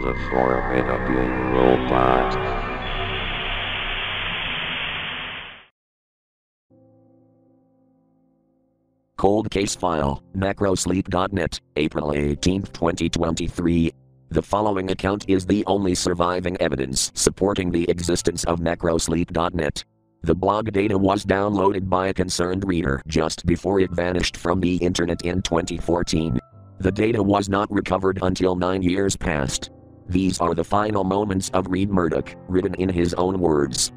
The Formidable Robot. Cold Case File, Necrosleep.net, April 18, 2023. The following account is the only surviving evidence supporting the existence of Necrosleep.net. The blog data was downloaded by a concerned reader just before it vanished from the internet in 2014. The data was not recovered until nine years passed. These are the final moments of Reed Murdoch, written in his own words.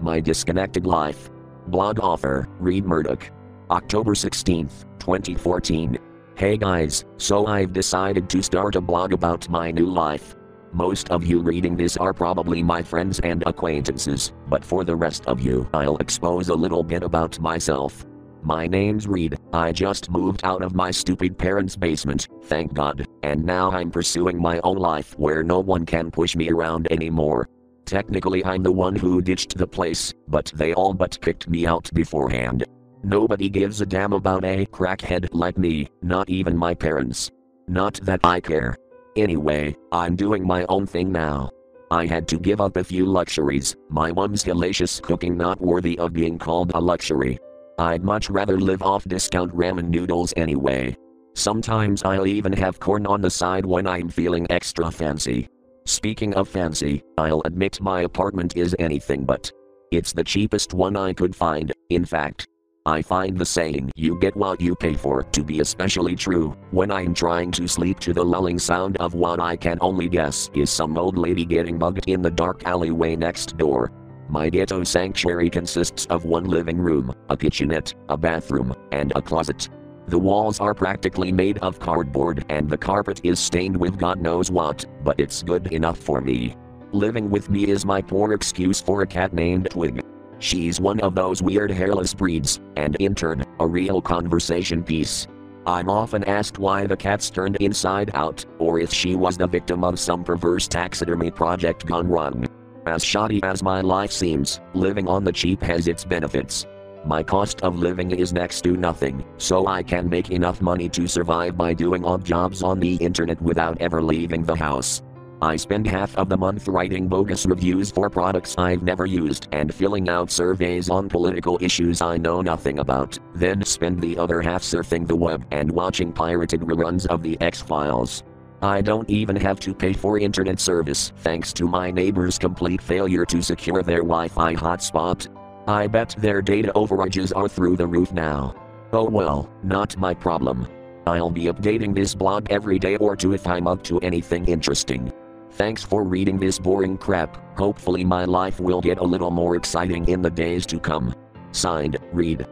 My Disconnected Life. Blog author, Reed Murdoch. October 16, 2014. Hey guys, so I've decided to start a blog about my new life. Most of you reading this are probably my friends and acquaintances, but for the rest of you, I'll expose a little bit about myself. My name's Reed, I just moved out of my stupid parents' basement, thank God, and now I'm pursuing my own life where no one can push me around anymore. Technically, I'm the one who ditched the place, but they all but kicked me out beforehand. Nobody gives a damn about a crackhead like me, not even my parents. Not that I care. Anyway, I'm doing my own thing now. I had to give up a few luxuries, my mom's hellacious cooking not worthy of being called a luxury. I'd much rather live off discount ramen noodles anyway. Sometimes I'll even have corn on the side when I'm feeling extra fancy. Speaking of fancy, I'll admit my apartment is anything but. It's the cheapest one I could find, in fact. I find the saying you get what you pay for to be especially true when I'm trying to sleep to the lulling sound of what I can only guess is some old lady getting bugged in the dark alleyway next door. My ghetto sanctuary consists of one living room, a kitchenette, a bathroom, and a closet. The walls are practically made of cardboard and the carpet is stained with God knows what, but it's good enough for me. Living with me is my poor excuse for a cat named Twig. She's one of those weird hairless breeds, and in turn, a real conversation piece. I'm often asked why the cat's turned inside out, or if she was the victim of some perverse taxidermy project gone wrong. As shoddy as my life seems, living on the cheap has its benefits. My cost of living is next to nothing, so I can make enough money to survive by doing odd jobs on the internet without ever leaving the house. I spend half of the month writing bogus reviews for products I've never used and filling out surveys on political issues I know nothing about, then spend the other half surfing the web and watching pirated reruns of the X Files. I don't even have to pay for internet service thanks to my neighbor's complete failure to secure their Wi Fi hotspot. I bet their data overages are through the roof now. Oh well, not my problem. I'll be updating this blog every day or two if I'm up to anything interesting. Thanks for reading this boring crap. Hopefully, my life will get a little more exciting in the days to come. Signed, Reed.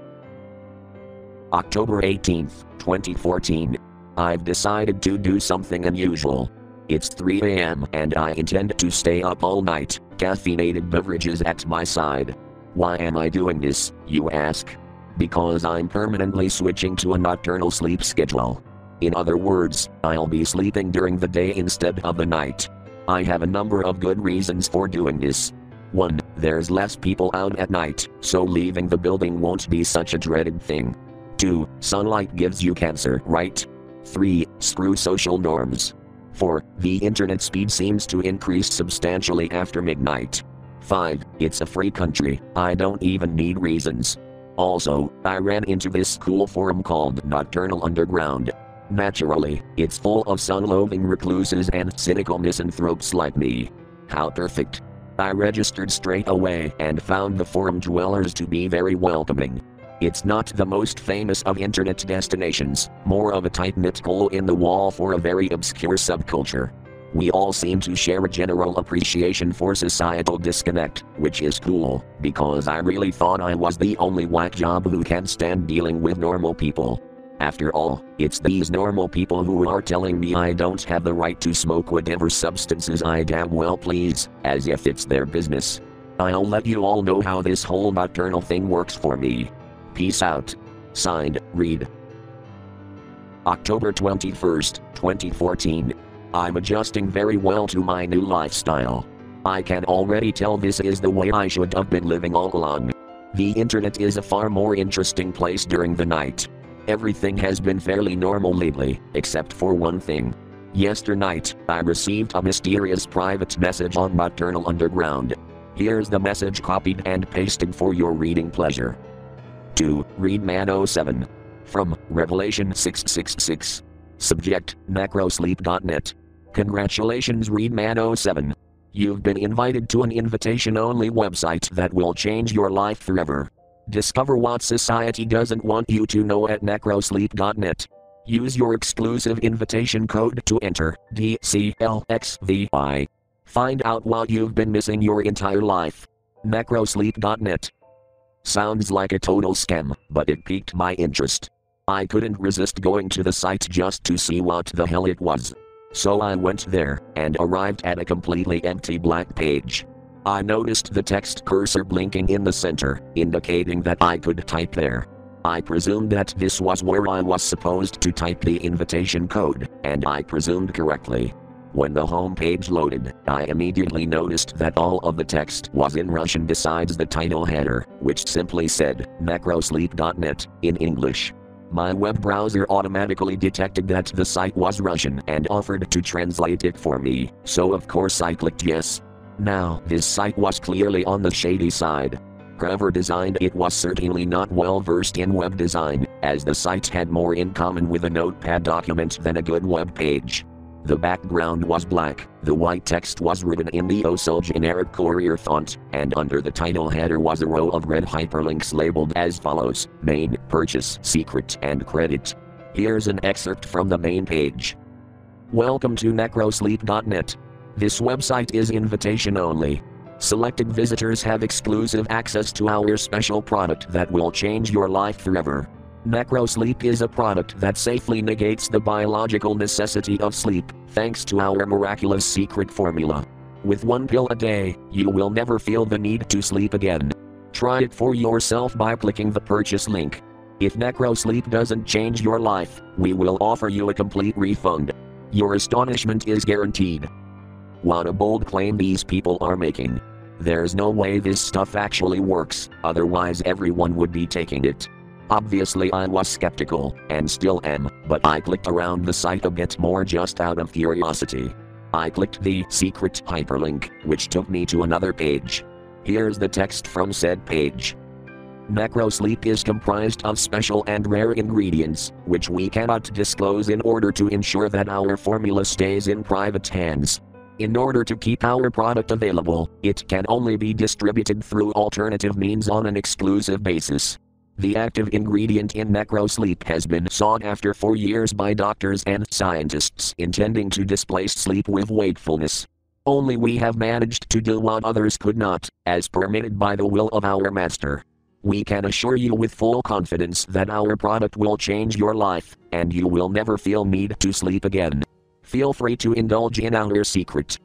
October 18th, 2014. I've decided to do something unusual. It's 3 a.m. and I intend to stay up all night, caffeinated beverages at my side. Why am I doing this, you ask? Because I'm permanently switching to a nocturnal sleep schedule. In other words, I'll be sleeping during the day instead of the night. I have a number of good reasons for doing this. 1. There's less people out at night, so leaving the building won't be such a dreaded thing. 2. Sunlight gives you cancer, right? 3. Screw social norms. 4. The internet speed seems to increase substantially after midnight. 5. It's a free country, I don't even need reasons. Also, I ran into this cool forum called Nocturnal Underground. Naturally, it's full of sun loathing recluses and cynical misanthropes like me. How perfect. I registered straight away and found the forum dwellers to be very welcoming. It's not the most famous of internet destinations, more of a tight knit hole in the wall for a very obscure subculture. We all seem to share a general appreciation for societal disconnect, which is cool, because I really thought I was the only whack job who can stand dealing with normal people. After all, it's these normal people who are telling me I don't have the right to smoke whatever substances I damn well please, as if it's their business. I'll let you all know how this whole nocturnal thing works for me. Peace out. Signed, Reed. October 21st, 2014. I'm adjusting very well to my new lifestyle. I can already tell this is the way I should have been living all along. The internet is a far more interesting place during the night. Everything has been fairly normal lately, except for one thing. Yesternight, I received a mysterious private message on Nocturnal Underground. Here's the message copied and pasted for your reading pleasure. To Readman 07. From Revelation 666. Subject Necrosleep.net. Congratulations, read Readman 07. You've been invited to an invitation only website that will change your life forever. Discover what society doesn't want you to know at necrosleep.net. Use your exclusive invitation code to enter DCLXVI. Find out what you've been missing your entire life. Necrosleep.net. Sounds like a total scam, but it piqued my interest. I couldn't resist going to the site just to see what the hell it was. So I went there, and arrived at a completely empty black page. I noticed the text cursor blinking in the center, indicating that I could type there. I presumed that this was where I was supposed to type the invitation code, and I presumed correctly. When the home page loaded, I immediately noticed that all of the text was in Russian besides the title header, which simply said, necrosleep.net, in English. My web browser automatically detected that the site was Russian and offered to translate it for me, so of course I clicked yes. Now, this site was clearly on the shady side. Whoever designed it was certainly not well versed in web design, as the site had more in common with a notepad document than a good web page. The background was black, the white text was written in the so generic courier font, and under the title header was a row of red hyperlinks labeled as follows Main, Purchase, Secret, and Credit. Here's an excerpt from the main page. Welcome to necrosleep.net. This website is invitation only. Selected visitors have exclusive access to our special product that will change your life forever. Necrosleep is a product that safely negates the biological necessity of sleep, thanks to our miraculous secret formula. With one pill a day, you will never feel the need to sleep again. Try it for yourself by clicking the purchase link. If Necrosleep doesn't change your life, we will offer you a complete refund. Your astonishment is guaranteed. What a bold claim these people are making. There's no way this stuff actually works, otherwise, everyone would be taking it. Obviously, I was skeptical, and still am, but I clicked around the site a bit more just out of curiosity. I clicked the secret hyperlink, which took me to another page. Here's the text from said page. Necrosleep is comprised of special and rare ingredients, which we cannot disclose in order to ensure that our formula stays in private hands. In order to keep our product available, it can only be distributed through alternative means on an exclusive basis. The active ingredient in necrosleep has been sought after for years by doctors and scientists intending to displace sleep with wakefulness. Only we have managed to do what others could not, as permitted by the will of our Master. We can assure you with full confidence that our product will change your life, and you will never feel need to sleep again. Feel free to indulge in our secret.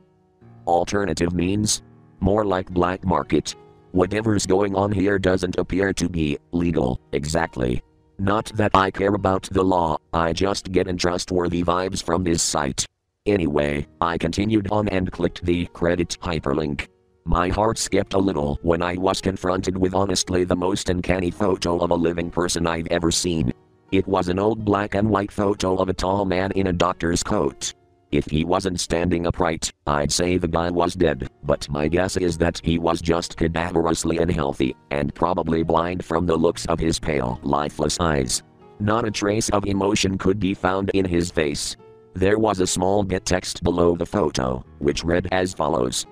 Alternative means? More like black market. Whatever's going on here doesn't appear to be legal, exactly. Not that I care about the law, I just get untrustworthy vibes from this site. Anyway, I continued on and clicked the credit hyperlink. My heart skipped a little when I was confronted with honestly the most uncanny photo of a living person I've ever seen. It was an old black and white photo of a tall man in a doctor's coat. If he wasn't standing upright, I'd say the guy was dead, but my guess is that he was just cadaverously unhealthy, and probably blind from the looks of his pale, lifeless eyes. Not a trace of emotion could be found in his face. There was a small bit text below the photo, which read as follows.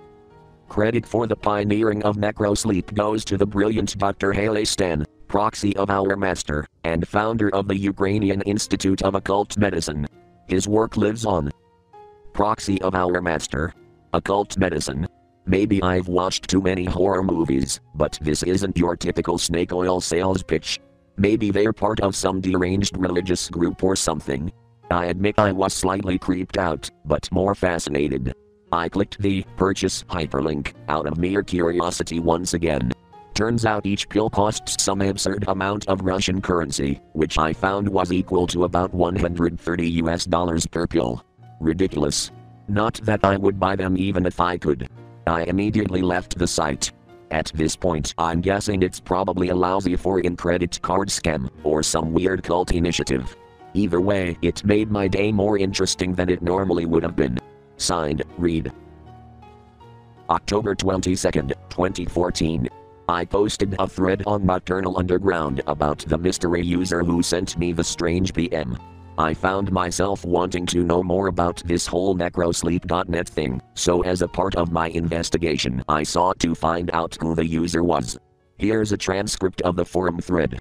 Credit for the pioneering of necrosleep goes to the brilliant Dr. Haley Stan, proxy of our master, and founder of the Ukrainian Institute of Occult Medicine. His work lives on, proxy of our master. Occult medicine. Maybe I've watched too many horror movies, but this isn't your typical snake oil sales pitch. Maybe they're part of some deranged religious group or something. I admit I was slightly creeped out, but more fascinated. I clicked the purchase hyperlink out of mere curiosity once again. Turns out each pill costs some absurd amount of Russian currency, which I found was equal to about 130 US dollars per pill. Ridiculous. Not that I would buy them even if I could. I immediately left the site. At this point, I'm guessing it's probably a lousy foreign credit card scam, or some weird cult initiative. Either way, it made my day more interesting than it normally would have been. Signed, Reed. October 22nd, 2014. I posted a thread on Nocturnal Underground about the mystery user who sent me the strange PM. I found myself wanting to know more about this whole necrosleep.net thing, so as a part of my investigation, I sought to find out who the user was. Here's a transcript of the forum thread.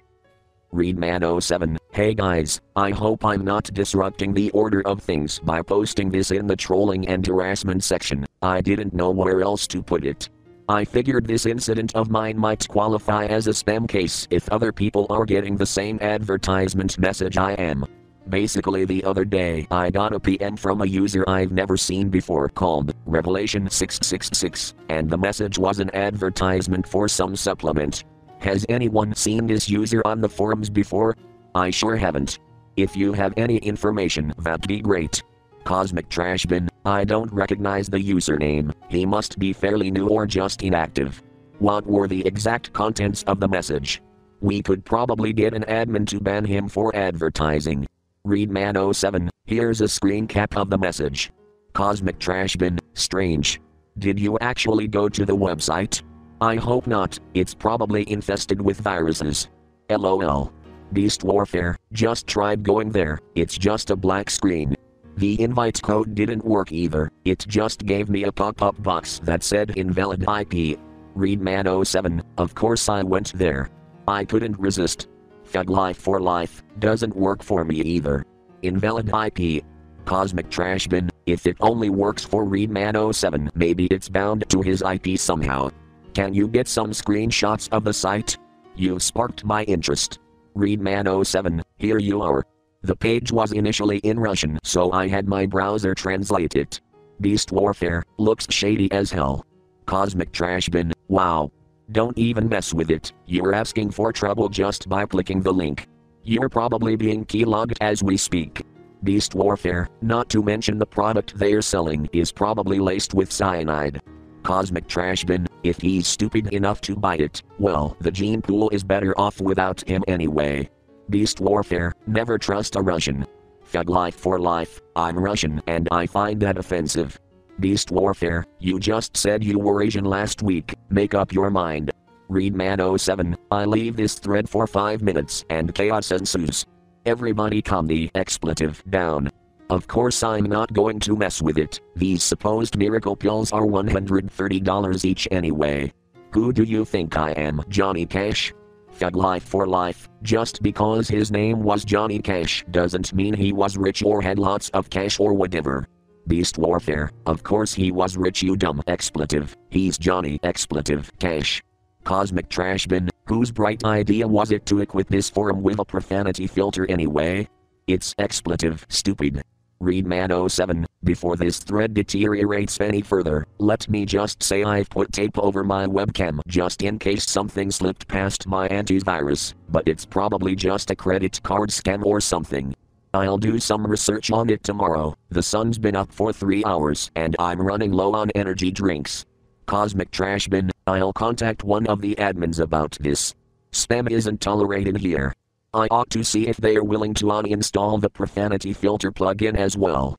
Readman07, hey guys, I hope I'm not disrupting the order of things by posting this in the trolling and harassment section. I didn't know where else to put it. I figured this incident of mine might qualify as a spam case if other people are getting the same advertisement message I am. Basically, the other day I got a PM from a user I've never seen before called Revelation 666, and the message was an advertisement for some supplement. Has anyone seen this user on the forums before? I sure haven't. If you have any information, that'd be great. Cosmic Trash Bin, I don't recognize the username, he must be fairly new or just inactive. What were the exact contents of the message? We could probably get an admin to ban him for advertising. Readman07, here's a screen cap of the message. Cosmic Trash Bin, strange. Did you actually go to the website? I hope not, it's probably infested with viruses. LOL. Beast Warfare, just tried going there, it's just a black screen. The invite code didn't work either, it just gave me a pop up box that said invalid IP. Readman07, of course I went there. I couldn't resist. Thug Life for Life doesn't work for me either. Invalid IP. Cosmic Trash Bin, if it only works for Readman07, maybe it's bound to his IP somehow. Can you get some screenshots of the site? You've sparked my interest. Readman07, here you are. The page was initially in Russian, so I had my browser translate it. Beast Warfare looks shady as hell. Cosmic Trash Bin, wow. Don't even mess with it, you're asking for trouble just by clicking the link. You're probably being keylogged as we speak. Beast Warfare, not to mention the product they're selling, is probably laced with cyanide. Cosmic Trash Bin, if he's stupid enough to buy it, well, the gene pool is better off without him anyway. Beast Warfare, never trust a Russian. Thug Life for Life, I'm Russian and I find that offensive. Beast Warfare, you just said you were Asian last week, make up your mind. Readman07, I leave this thread for 5 minutes and chaos ensues. Everybody calm the expletive down. Of course, I'm not going to mess with it, these supposed miracle pills are $130 each anyway. Who do you think I am, Johnny Cash? Thug Life for Life, just because his name was Johnny Cash doesn't mean he was rich or had lots of cash or whatever. Beast Warfare, of course he was rich you dumb expletive, he's Johnny expletive Cash. Cosmic Trash Bin, whose bright idea was it to equip this forum with a profanity filter anyway? It's expletive, stupid. Readman07, before this thread deteriorates any further, let me just say I've put tape over my webcam just in case something slipped past my antivirus, but it's probably just a credit card scam or something. I'll do some research on it tomorrow. The sun's been up for three hours and I'm running low on energy drinks. Cosmic Trash Bin, I'll contact one of the admins about this. Spam isn't tolerated here. I ought to see if they are willing to uninstall the profanity filter plugin as well.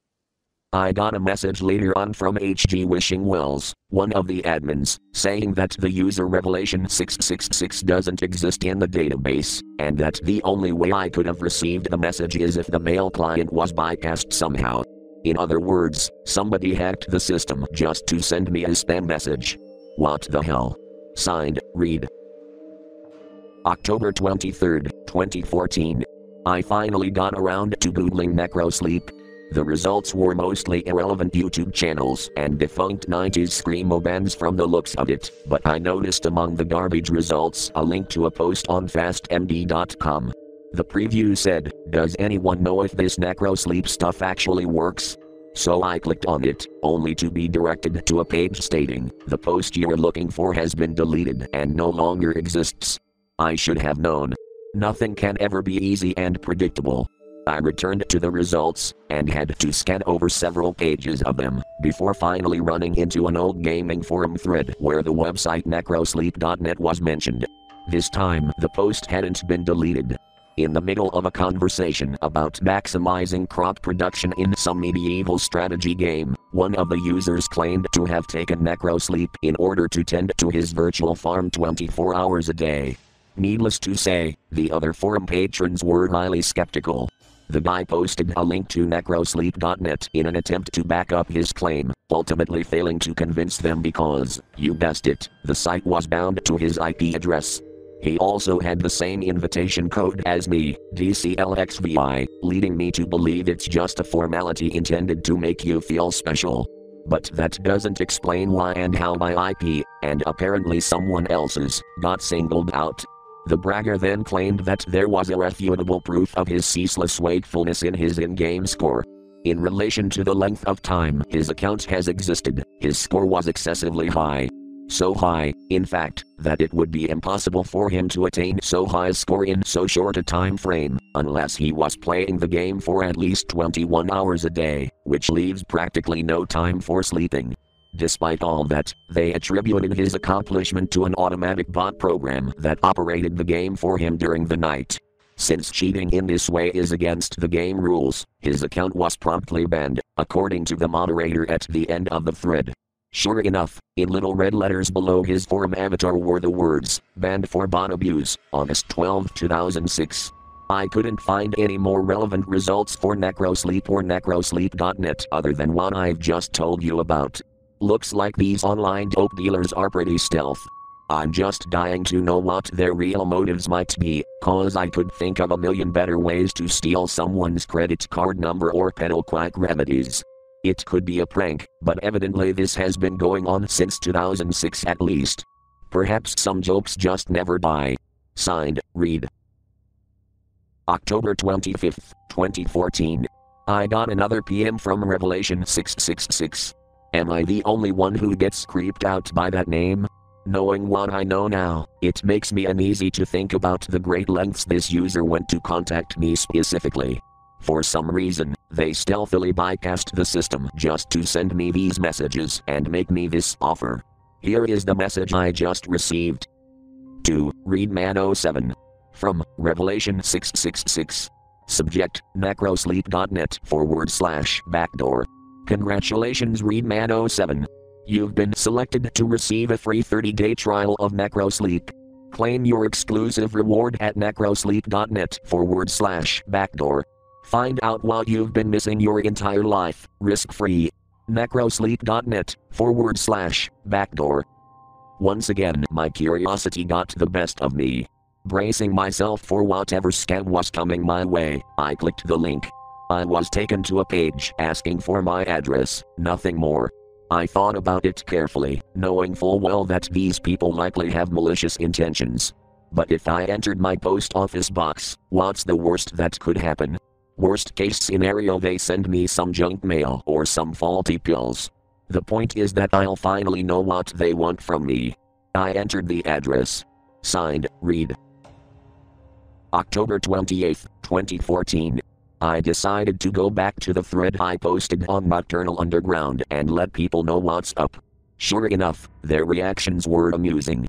I got a message later on from HG Wishing Wells, one of the admins, saying that the user Revelation 666 doesn't exist in the database, and that the only way I could have received the message is if the mail client was bypassed somehow. In other words, somebody hacked the system just to send me a spam message. What the hell? Signed, Reed. October 23, 2014. I finally got around to googling necrosleep. The results were mostly irrelevant YouTube channels and defunct 90s screamo bands from the looks of it, but I noticed among the garbage results a link to a post on fastmd.com. The preview said, Does anyone know if this necrosleep stuff actually works? So I clicked on it, only to be directed to a page stating, The post you're looking for has been deleted and no longer exists. I should have known. Nothing can ever be easy and predictable. I returned to the results, and had to scan over several pages of them, before finally running into an old gaming forum thread where the website necrosleep.net was mentioned. This time, the post hadn't been deleted. in the middle of a conversation about maximizing crop production in some medieval strategy game, one of the users claimed to have taken necrosleep in order to tend to his virtual farm 24 hours a day. Needless to say, the other forum patrons were highly skeptical. The guy posted a link to necrosleep.net in an attempt to back up his claim, ultimately failing to convince them because, you guessed it, the site was bound to his IP address. He also had the same invitation code as me, DCLXVI, leading me to believe it's just a formality intended to make you feel special. But that doesn't explain why and how my IP, and apparently someone else's, got singled out. The bragger then claimed that there was irrefutable proof of his ceaseless wakefulness in his in game score. In relation to the length of time his account has existed, his score was excessively high. So high, in fact, that it would be impossible for him to attain so high a score in so short a time frame, unless he was playing the game for at least 21 hours a day, which leaves practically no time for sleeping. Despite all that, they attributed his accomplishment to an automatic bot program that operated the game for him during the night. Since cheating in this way is against the game rules, his account was promptly banned, according to the moderator at the end of the thread. Sure enough, in little red letters below his forum avatar were the words, banned for bot abuse, August 12, 2006. I couldn't find any more relevant results for Necrosleep or Necrosleep.net other than what I've just told you about. Looks like these online dope dealers are pretty stealth. I'm just dying to know what their real motives might be, cause I could think of a million better ways to steal someone's credit card number or peddle quack remedies. It could be a prank, but evidently this has been going on since 2006 at least. Perhaps some jokes just never die. Signed, Reed. October 25, 2014. I got another PM from Revelation 666. Am I the only one who gets creeped out by that name? Knowing what I know now, it makes me uneasy to think about the great lengths this user went to contact me specifically. For some reason, they stealthily bypassed the system just to send me these messages and make me this offer. Here is the message I just received. To Readman07. From Revelation 666. Subject necrosleep.net forward slash backdoor. Congratulations, Readman07. You've been selected to receive a free 30 day trial of Necrosleep. Claim your exclusive reward at necrosleep.net forward slash backdoor. Find out what you've been missing your entire life, risk free. Necrosleep.net forward slash backdoor. Once again, my curiosity got the best of me. Bracing myself for whatever scam was coming my way, I clicked the link. I was taken to a page asking for my address, nothing more. I thought about it carefully, knowing full well that these people likely have malicious intentions. But if I entered my post office box, what's the worst that could happen? Worst case scenario, they send me some junk mail or some faulty pills. The point is that I'll finally know what they want from me. I entered the address. Signed, Reed. October 28, 2014. I decided to go back to the thread I posted on Nocturnal Underground and let people know what's up. Sure enough, their reactions were amusing.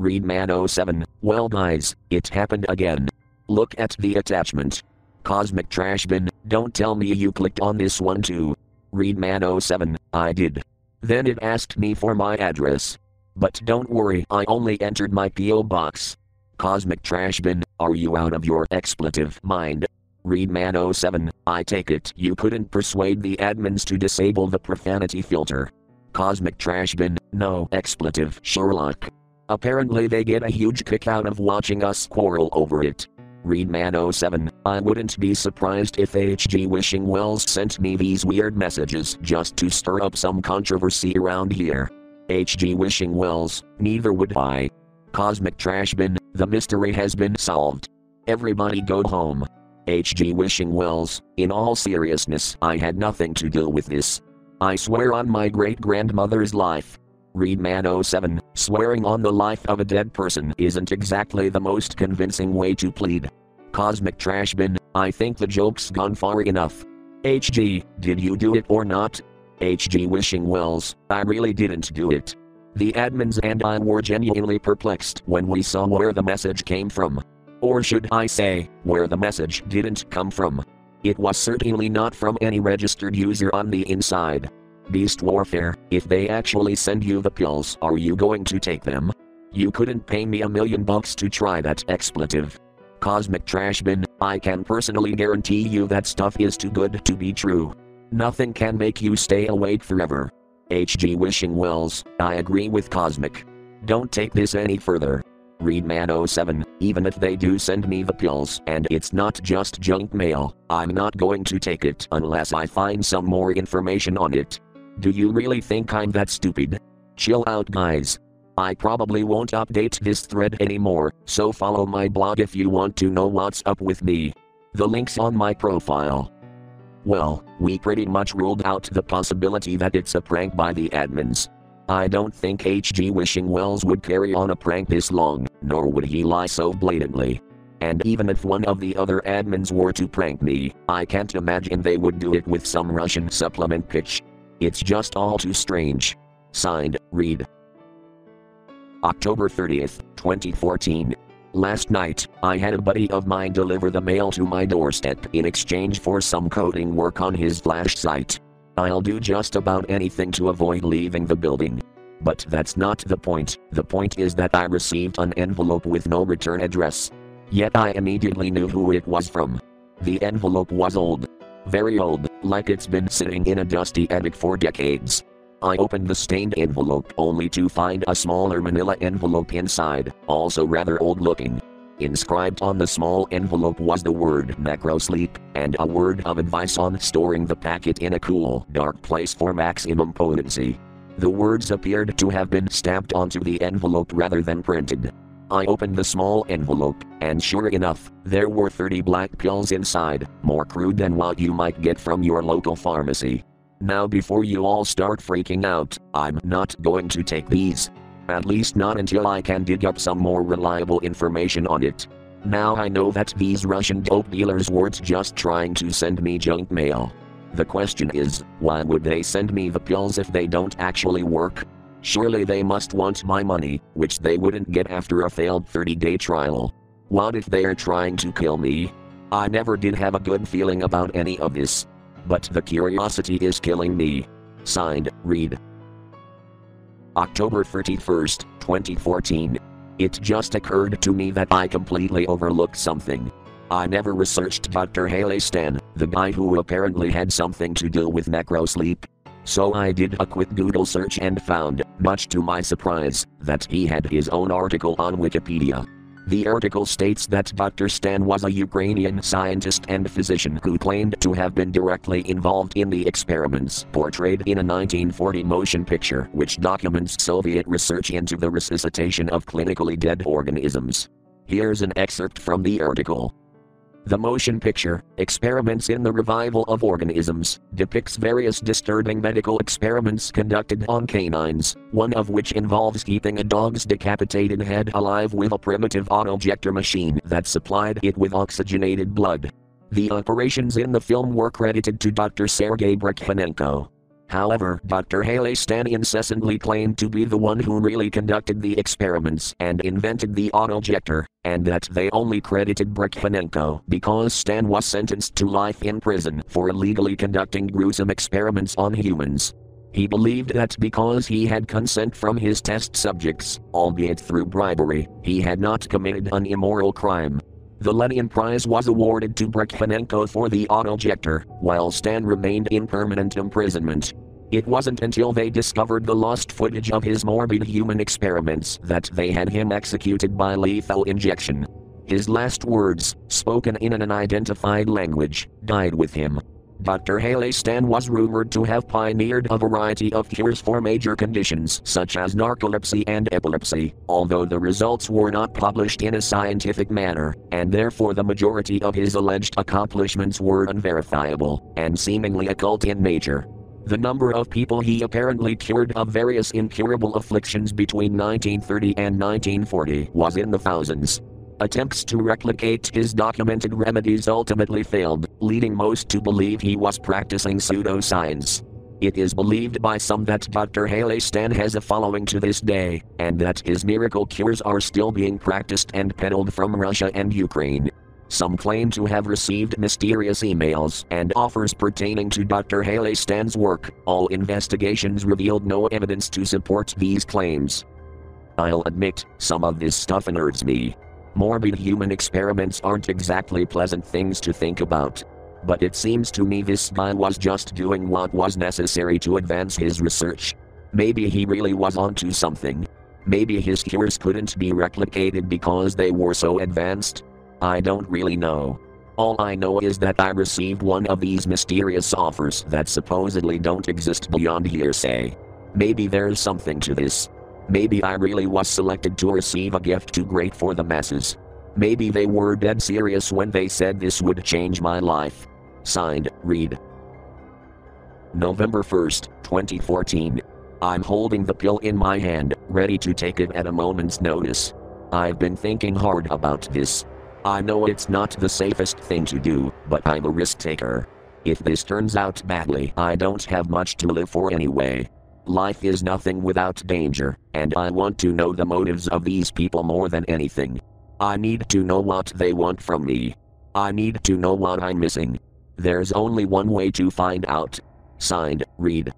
Readman07, well guys, it happened again. Look at the attachment. Cosmic Trash Bin, don't tell me you clicked on this one too. Readman07, I did. Then it asked me for my address. But don't worry, I only entered my P.O. box. Cosmic Trash Bin, are you out of your expletive mind? Readman07, I take it you couldn't persuade the admins to disable the profanity filter. Cosmic Trash Bin, no expletive Sherlock. Apparently they get a huge kick out of watching us quarrel over it. Readman07, I wouldn't be surprised if HG Wishing Wells sent me these weird messages just to stir up some controversy around here. HG Wishing Wells, neither would I. Cosmic Trash Bin, the mystery has been solved. Everybody go home. H.G. Wishing Wells, in all seriousness, I had nothing to do with this. I swear on my great grandmother's life. Readman 07, swearing on the life of a dead person isn't exactly the most convincing way to plead. Cosmic Trash Bin, I think the joke's gone far enough. HG, did you do it or not? HG Wishing Wells, I really didn't do it. The admins and I were genuinely perplexed when we saw where the message came from. Or should I say, where the message didn't come from. It was certainly not from any registered user on the inside. Beast Warfare, if they actually send you the pills, are you going to take them? You couldn't pay me a million bucks to try that expletive. Cosmic Trash Bin, I can personally guarantee you that stuff is too good to be true. Nothing can make you stay awake forever. H.G. Wishing Wells, I agree with Cosmic. Don't take this any further. Readman 07, even if they do send me the pills and it's not just junk mail, I'm not going to take it unless I find some more information on it. Do you really think I'm that stupid? Chill out, guys. I probably won't update this thread anymore, so follow my blog if you want to know what's up with me. The link's on my profile. Well, we pretty much ruled out the possibility that it's a prank by the admins. I don't think HG Wishing Wells would carry on a prank this long, nor would he lie so blatantly. And even if one of the other admins were to prank me, I can't imagine they would do it with some Russian supplement pitch. It's just all too strange. Signed, Reed. October 30th, 2014. Last night, I had a buddy of mine deliver the mail to my doorstep in exchange for some coding work on his Flash site. I'll do just about anything to avoid leaving the building. But that's not the point, the point is that I received an envelope with no return address. Yet I immediately knew who it was from. The envelope was old. Very old, like it's been sitting in a dusty attic for decades. I opened the stained envelope only to find a smaller manila envelope inside, also rather old looking. Inscribed on the small envelope was the word necrosleep, and a word of advice on storing the packet in a cool, dark place for maximum potency. The words appeared to have been stamped onto the envelope rather than printed. I opened the small envelope, and sure enough, there were 30 black pills inside, more crude than what you might get from your local pharmacy. Now, before you all start freaking out, I'm not going to take these. At least not until I can dig up some more reliable information on it. Now I know that these Russian dope dealers weren't just trying to send me junk mail. The question is, why would they send me the pills if they don't actually work? Surely they must want my money, which they wouldn't get after a failed 30 day trial. What if they're trying to kill me? I never did have a good feeling about any of this. But the curiosity is killing me. Signed, Reed. October 31st, 2014. It just occurred to me that I completely overlooked something. I never researched Dr. Haley Stan, the guy who apparently had something to do with necrosleep. So I did a quick Google search and found, much to my surprise, that he had his own article on Wikipedia. The article states that Dr. Stan was a Ukrainian scientist and physician who claimed to have been directly involved in the experiments portrayed in a 1940 motion picture which documents Soviet research into the resuscitation of clinically dead organisms. Here's an excerpt from the article. The motion picture, Experiments in the Revival of Organisms, depicts various disturbing medical experiments conducted on canines, one of which involves keeping a dog's decapitated head alive with a primitive autojector machine that supplied it with oxygenated blood. The operations in the film were credited to Dr. Sergei Brukhonenko. However, Dr. Haley Stan incessantly claimed to be the one who really conducted the experiments and invented the autojector, and that they only credited Brukhonenko because Stan was sentenced to life in prison for illegally conducting gruesome experiments on humans. He believed that because he had consent from his test subjects, albeit through bribery, he had not committed an immoral crime. The Lenin Prize was awarded to Brukhonenko for the autojector, while Stan remained in permanent imprisonment. It wasn't until they discovered the lost footage of his morbid human experiments that they had him executed by lethal injection. His last words, spoken in an unidentified language, died with him. Dr. Haley Stan was rumored to have pioneered a variety of cures for major conditions such as narcolepsy and epilepsy, although the results were not published in a scientific manner, and therefore the majority of his alleged accomplishments were unverifiable and seemingly occult in nature. The number of people he apparently cured of various incurable afflictions between 1930 and 1940 was in the thousands. Attempts to replicate his documented remedies ultimately failed, leading most to believe he was practicing pseudoscience. It is believed by some that Dr. Haley Stan has a following to this day, and that his miracle cures are still being practiced and peddled from Russia and Ukraine. Some claim to have received mysterious emails and offers pertaining to Dr. Haley Stan's work. All investigations revealed no evidence to support these claims. I'll admit, some of this stuff unnerves me. Morbid human experiments aren't exactly pleasant things to think about. But it seems to me this guy was just doing what was necessary to advance his research. Maybe he really was onto something. Maybe his cures couldn't be replicated because they were so advanced. I don't really know. All I know is that I received one of these mysterious offers that supposedly don't exist beyond hearsay. Maybe there's something to this. Maybe I really was selected to receive a gift too great for the masses. Maybe they were dead serious when they said this would change my life. Signed, Reed. November 1st, 2014. I'm holding the pill in my hand, ready to take it at a moment's notice. I've been thinking hard about this. I know it's not the safest thing to do, but I'm a risk taker. If this turns out badly, I don't have much to live for anyway. Life is nothing without danger, and I want to know the motives of these people more than anything. I need to know what they want from me. I need to know what I'm missing. There's only one way to find out. Signed, Reed.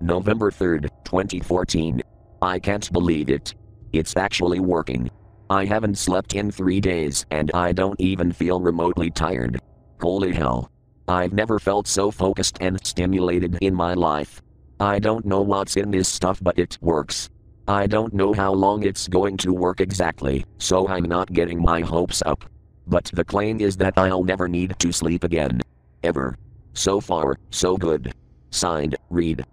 November 3rd, 2014. I can't believe it. It's actually working. I haven't slept in three days and I don't even feel remotely tired. Holy hell. I've never felt so focused and stimulated in my life. I don't know what's in this stuff, but it works. I don't know how long it's going to work exactly, so I'm not getting my hopes up. But the claim is that I'll never need to sleep again. Ever. So far, so good. Signed, Reed.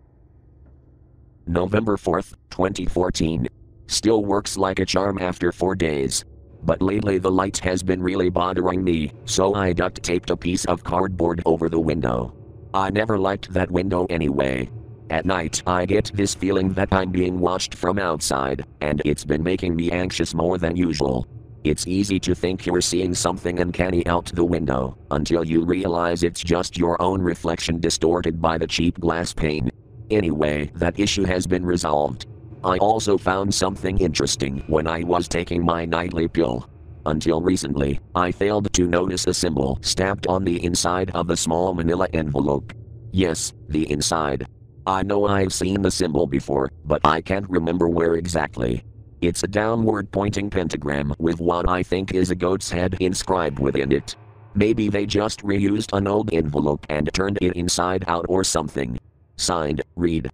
November 4th, 2014. Still works like a charm after four days. But lately the light has been really bothering me, so I duct taped a piece of cardboard over the window. I never liked that window anyway. At night, I get this feeling that I'm being watched from outside, and it's been making me anxious more than usual. It's easy to think you're seeing something uncanny out the window, until you realize it's just your own reflection distorted by the cheap glass pane. Anyway, that issue has been resolved. I also found something interesting when I was taking my nightly pill. Until recently, I failed to notice a symbol stamped on the inside of the small manila envelope. Yes, the inside. I know I've seen the symbol before, but I can't remember where exactly. It's a downward pointing pentagram with what I think is a goat's head inscribed within it. Maybe they just reused an old envelope and turned it inside out or something. Signed, Reed.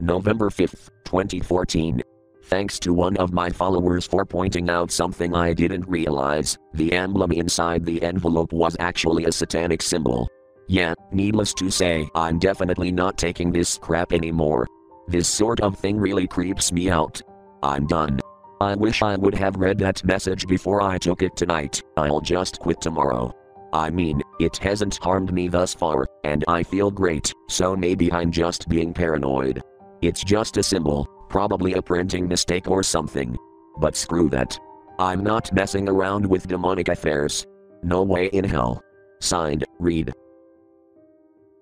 November 5th, 2014. Thanks to one of my followers for pointing out something I didn't realize, the emblem inside the envelope was actually a satanic symbol. Yeah, needless to say, I'm definitely not taking this crap anymore. This sort of thing really creeps me out. I'm done. I wish I would have read that message before I took it tonight. I'll just quit tomorrow. I mean, it hasn't harmed me thus far, and I feel great, so maybe I'm just being paranoid. It's just a symbol, probably a printing mistake or something. But screw that. I'm not messing around with demonic affairs. No way in hell. Signed, Reed.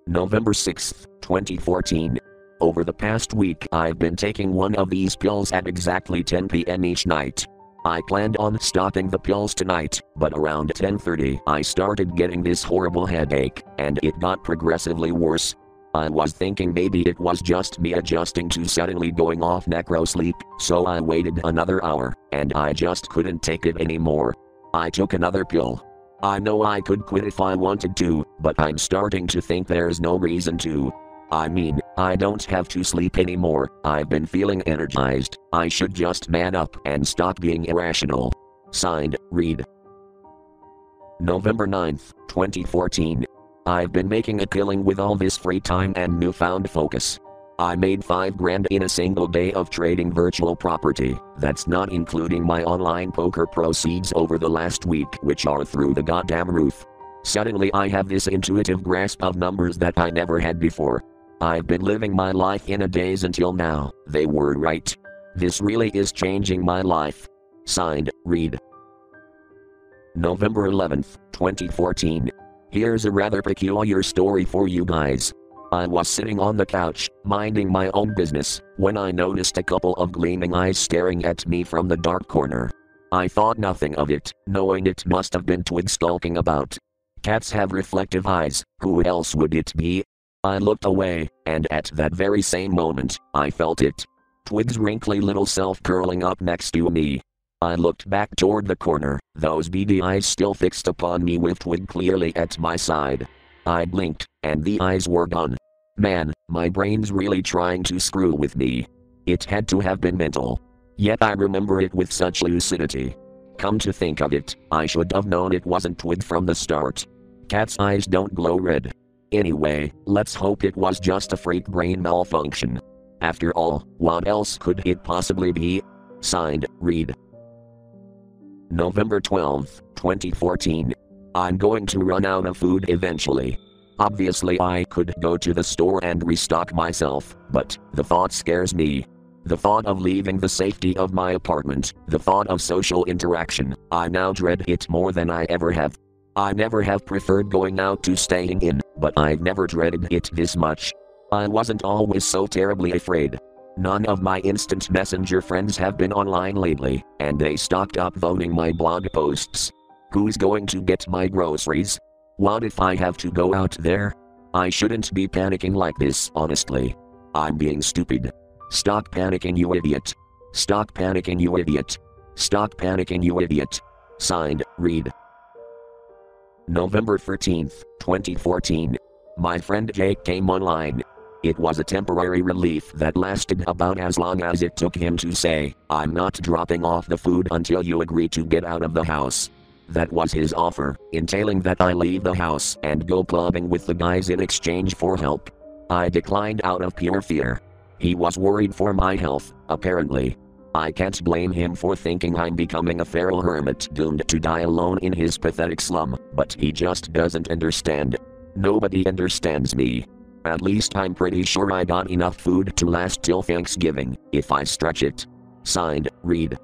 November 6, 2014. Over the past week, I've been taking one of these pills at exactly 10 p.m. each night. I planned on stopping the pills tonight, but around 10:30 I started getting this horrible headache, and it got progressively worse. I was thinking maybe it was just me adjusting to suddenly going off necro sleep, so I waited another hour, and I just couldn't take it anymore. I took another pill. I know I could quit if I wanted to, but I'm starting to think there's no reason to. I mean, I don't have to sleep anymore, I've been feeling energized, I should just man up and stop being irrational. Signed, Reed. November 9th, 2014. I've been making a killing with all this free time and newfound focus. I made 5 grand in a single day of trading virtual property, that's not including my online poker proceeds over the last week, which are through the goddamn roof. Suddenly, I have this intuitive grasp of numbers that I never had before. I've been living my life in a daze until now, they were right. This really is changing my life. Signed, Reed. November 11th, 2014. Here's a rather peculiar story for you guys. I was sitting on the couch, minding my own business, when I noticed a couple of gleaming eyes staring at me from the dark corner. I thought nothing of it, knowing it must have been Twig skulking about. Cats have reflective eyes, who else would it be? I looked away, and at that very same moment, I felt it. Twig's wrinkly little self curling up next to me. I looked back toward the corner, those beady eyes still fixed upon me with Twig clearly at my side. I blinked, and the eyes were gone. Man, my brain's really trying to screw with me. It had to have been mental. Yet I remember it with such lucidity. Come to think of it, I should have known it wasn't Twig from the start. Cat's eyes don't glow red. Anyway, let's hope it was just a freak brain malfunction. After all, what else could it possibly be? Signed, Reed. November 12, 2014. I'm going to run out of food eventually. Obviously, I could go to the store and restock myself, but the thought scares me. The thought of leaving the safety of my apartment, the thought of social interaction, I now dread it more than I ever have. I never have preferred going out to staying in, but I've never dreaded it this much. I wasn't always so terribly afraid. None of my instant messenger friends have been online lately, and they stocked up voting my blog posts. Who's going to get my groceries? What if I have to go out there? I shouldn't be panicking like this, honestly. I'm being stupid. Stop panicking, you idiot. Stop panicking, you idiot. Stop panicking, you idiot. Signed, Reed. November 13th, 2014. My friend Jake came online. It was a temporary relief that lasted about as long as it took him to say, I'm not dropping off the food until you agree to get out of the house. That was his offer, entailing that I leave the house and go clubbing with the guys in exchange for help. I declined out of pure fear. He was worried for my health, apparently. I can't blame him for thinking I'm becoming a feral hermit doomed to die alone in his pathetic slum, but he just doesn't understand. Nobody understands me. At least I'm pretty sure I got enough food to last till Thanksgiving, if I stretch it. Signed, Reed.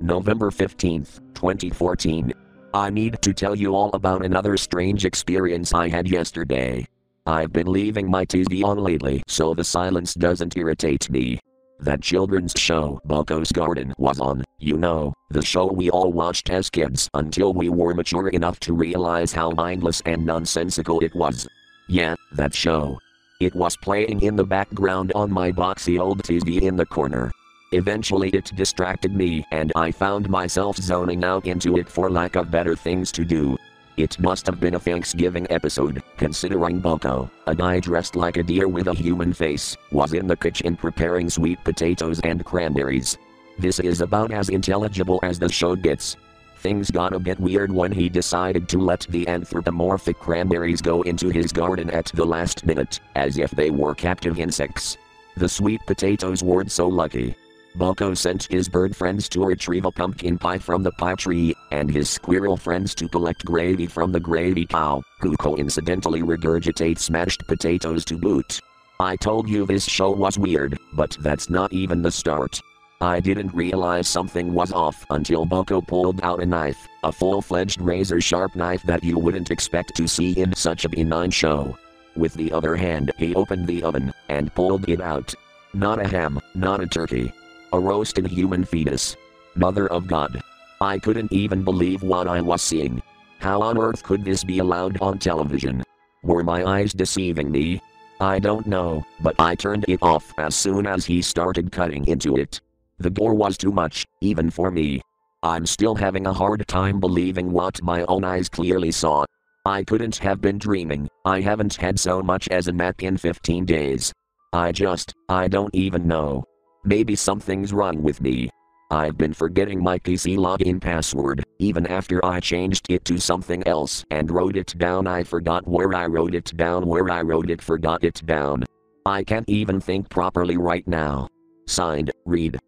November 15th, 2014. I need to tell you all about another strange experience I had yesterday. I've been leaving my TV on lately so the silence doesn't irritate me. That children's show, Boko's Garden, was on, you know, the show we all watched as kids until we were mature enough to realize how mindless and nonsensical it was. Yeah, that show. It was playing in the background on my boxy old TV in the corner. Eventually it distracted me and I found myself zoning out into it for lack of better things to do. It must have been a Thanksgiving episode, considering Boko, a guy dressed like a deer with a human face, was in the kitchen preparing sweet potatoes and cranberries. This is about as intelligible as the show gets. Things got a bit weird when he decided to let the anthropomorphic cranberries go into his garden at the last minute, as if they were captive insects. The sweet potatoes weren't so lucky. Boko sent his bird friends to retrieve a pumpkin pie from the pie tree, and his squirrel friends to collect gravy from the gravy cow, who coincidentally regurgitate smashed potatoes to boot. I told you this show was weird, but that's not even the start. I didn't realize something was off until Boko pulled out a knife, a full fledged razor sharp knife that you wouldn't expect to see in such a benign show. With the other hand, he opened the oven and pulled it out. Not a ham, not a turkey, a roasted human fetus. Mother of God. I couldn't even believe what I was seeing. How on earth could this be allowed on television? Were my eyes deceiving me? I don't know, but I turned it off as soon as he started cutting into it. The gore was too much, even for me. I'm still having a hard time believing what my own eyes clearly saw. I couldn't have been dreaming, I haven't had so much as a nap in 15 days. I just, I don't even know. Maybe something's wrong with me. I've been forgetting my PC login password, even after I changed it to something else and wrote it down. I forgot where I wrote it down, where I wrote it, forgot it down. I can't even think properly right now. Signed, Reed.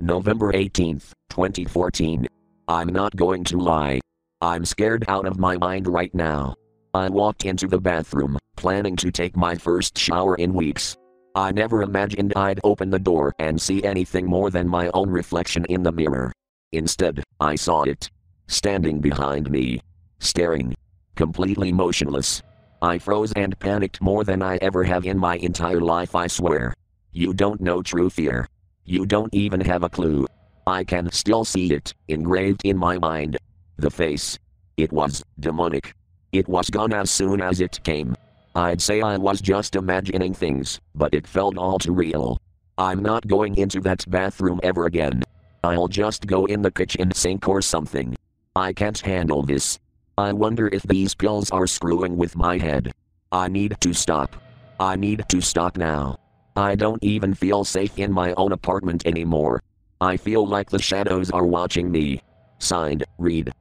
November 18th, 2014. I'm not going to lie. I'm scared out of my mind right now. I walked into the bathroom, planning to take my first shower in weeks, I never imagined I'd open the door and see anything more than my own reflection in the mirror. Instead, I saw it. Standing behind me. staring, completely motionless. I froze and panicked more than I ever have in my entire life, I swear. You don't know true fear. You don't even have a clue. I can still see it, engraved in my mind. The face. It was demonic. It was gone as soon as it came. I'd say I was just imagining things, but it felt all too real. I'm not going into that bathroom ever again. I'll just go in the kitchen sink or something. I can't handle this. I wonder if these pills are screwing with my head. I need to stop. I need to stop now. I don't even feel safe in my own apartment anymore. I feel like the shadows are watching me. Signed, Reed.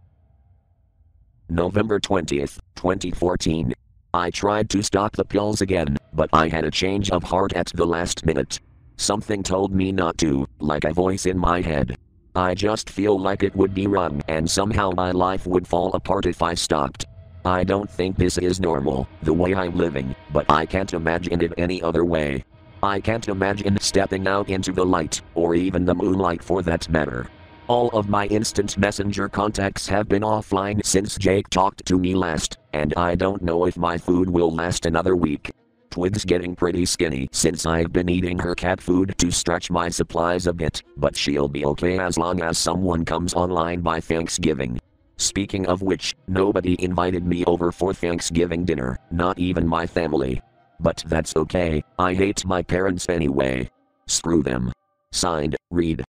November 20th, 2014. I tried to stop the pills again, but I had a change of heart at the last minute. Something told me not to, like a voice in my head. I just feel like it would be wrong and somehow my life would fall apart if I stopped. I don't think this is normal, the way I'm living, but I can't imagine it any other way. I can't imagine stepping out into the light, or even the moonlight for that matter. All of my instant messenger contacts have been offline since Jake talked to me last, and I don't know if my food will last another week. Twig's getting pretty skinny since I've been eating her cat food to stretch my supplies a bit, but she'll be okay as long as someone comes online by Thanksgiving. Speaking of which, nobody invited me over for Thanksgiving dinner, not even my family. But that's okay, I hate my parents anyway. Screw them. Signed, Reed.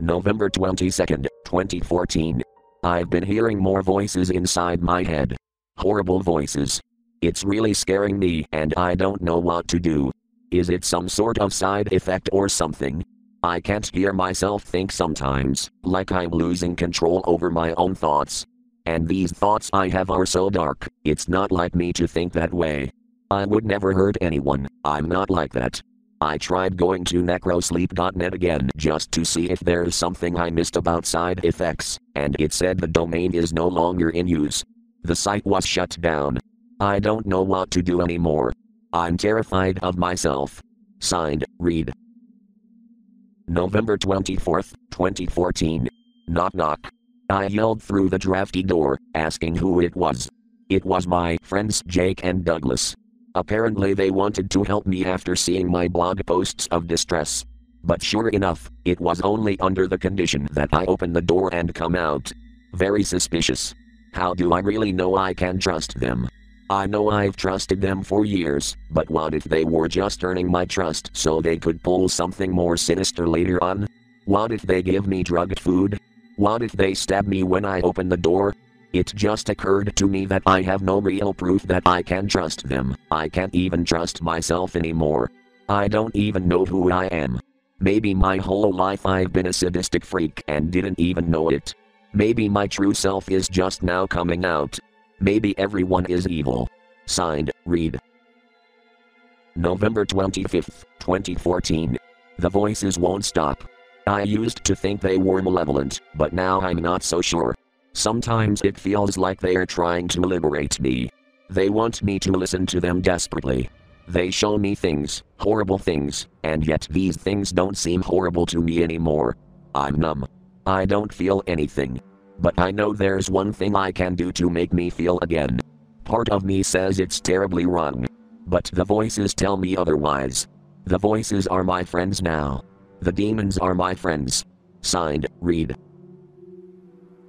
November 22nd, 2014. I've been hearing more voices inside my head. Horrible voices. It's really scaring me and I don't know what to do. Is it some sort of side effect or something? I can't hear myself think sometimes, like I'm losing control over my own thoughts. And these thoughts I have are so dark, it's not like me to think that way. I would never hurt anyone, I'm not like that. I tried going to necrosleep.net again just to see if there's something I missed about side effects, and it said the domain is no longer in use. The site was shut down. I don't know what to do anymore. I'm terrified of myself. Signed, Reed. November 24th, 2014. Knock knock. I yelled through the drafty door, asking who it was. It was my friends Jake and Douglas. Apparently, they wanted to help me after seeing my blog posts of distress. But sure enough, it was only under the condition that I open the door and come out. Very suspicious. How do I really know I can trust them? I know I've trusted them for years, but what if they were just earning my trust so they could pull something more sinister later on? What if they give me drugged food? What if they stab me when I open the door? It just occurred to me that I have no real proof that I can trust them. I can't even trust myself anymore. I don't even know who I am. Maybe my whole life I've been a sadistic freak and didn't even know it. Maybe my true self is just now coming out. Maybe everyone is evil. Signed, Reed. November 25th, 2014. The voices won't stop. I used to think they were malevolent, but now I'm not so sure. Sometimes it feels like they are trying to liberate me. They want me to listen to them desperately. They show me things, horrible things, and yet these things don't seem horrible to me anymore. I'm numb. I don't feel anything. But I know there's one thing I can do to make me feel again. Part of me says it's terribly wrong. But the voices tell me otherwise. The voices are my friends now. The demons are my friends. Signed, Reed.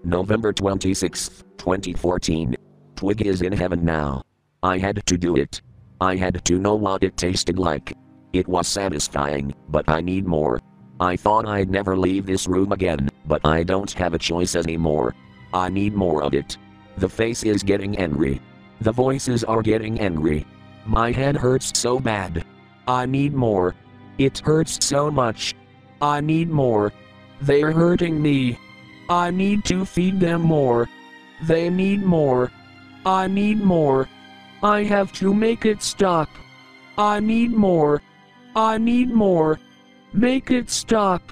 November 26, 2014. Twig is in heaven now. I had to do it. I had to know what it tasted like. It was satisfying, but I need more. I thought I'd never leave this room again, but I don't have a choice anymore. I need more of it. The face is getting angry. The voices are getting angry. My head hurts so bad. I need more. It hurts so much. I need more. They're hurting me. I need to feed them more. They need more. I need more. I have to make it stop. I need more. I need more. Make it stop.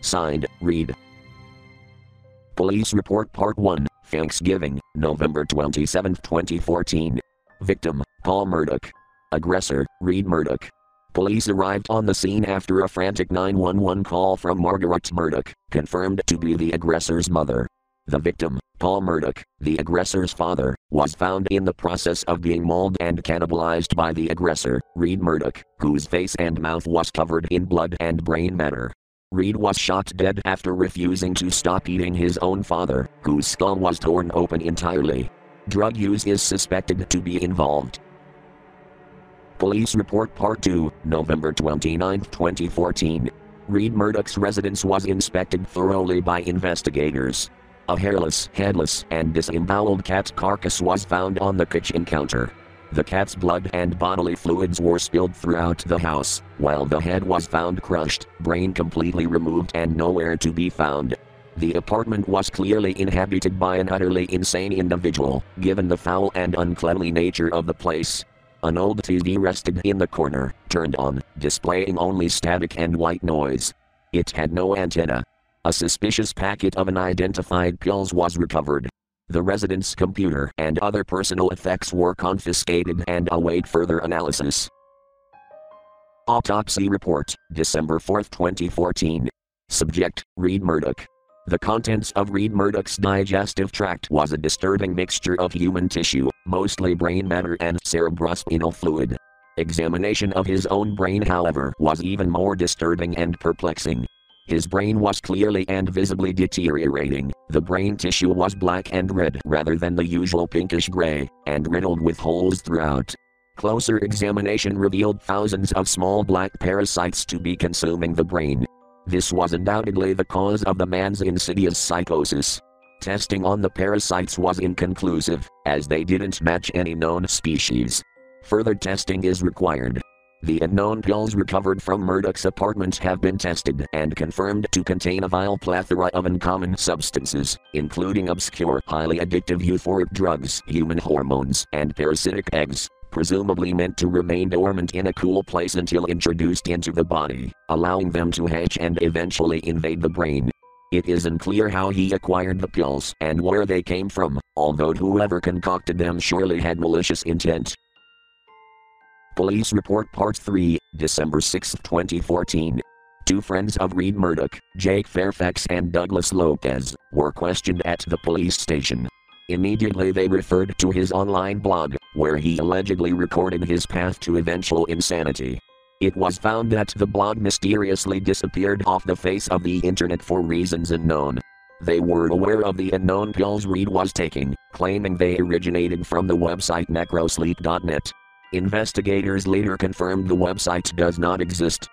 Signed, Reed. Police Report Part 1, Thanksgiving, November 27, 2014. Victim, Paul Murdoch. Aggressor, Reed Murdoch. Police arrived on the scene after a frantic 911 call from Margaret Murdoch, confirmed to be the aggressor's mother. The victim, Paul Murdoch, the aggressor's father, was found in the process of being mauled and cannibalized by the aggressor, Reed Murdoch, whose face and mouth was covered in blood and brain matter. Reed was shot dead after refusing to stop eating his own father, whose skull was torn open entirely. Drug use is suspected to be involved. Police Report Part 2, November 29, 2014. Reed Murdoch's residence was inspected thoroughly by investigators. A hairless, headless, and disemboweled cat carcass was found on the kitchen counter. The cat's blood and bodily fluids were spilled throughout the house, while the head was found crushed, brain completely removed, and nowhere to be found. The apartment was clearly inhabited by an utterly insane individual, given the foul and uncleanly nature of the place. An old TV rested in the corner, turned on, displaying only static and white noise. It had no antenna. A suspicious packet of unidentified pills was recovered. The resident's computer and other personal effects were confiscated and await further analysis. Autopsy Report, December 4, 2014. Subject Reed Murdoch. The contents of Reed Murdoch's digestive tract was a disturbing mixture of human tissue, mostly brain matter and cerebrospinal fluid. Examination of his own brain, however, was even more disturbing and perplexing. His brain was clearly and visibly deteriorating. The brain tissue was black and red rather than the usual pinkish gray, and riddled with holes throughout. Closer examination revealed thousands of small black parasites to be consuming the brain. This was undoubtedly the cause of the man's insidious psychosis. Testing on the parasites was inconclusive, as they didn't match any known species. Further testing is required. The unknown pills recovered from Murdoch's apartment have been tested and confirmed to contain a vile plethora of uncommon substances, including obscure, highly addictive euphoric drugs, human hormones, and parasitic eggs presumably meant to remain dormant in a cool place until introduced into the body, allowing them to hatch and eventually invade the brain. It is unclear how he acquired the pills and where they came from, although whoever concocted them surely had malicious intent. Police Report Part 3, December 6, 2014. Two friends of Reed Murdoch, Jake Fairfax and Douglas Lopez, were questioned at the police station. Immediately they referred to his online blog, where he allegedly recorded his path to eventual insanity. It was found that the blog mysteriously disappeared off the face of the internet for reasons unknown. They were aware of the unknown pills Reed was taking, claiming they originated from the website necrosleep.net. Investigators later confirmed the website does not exist,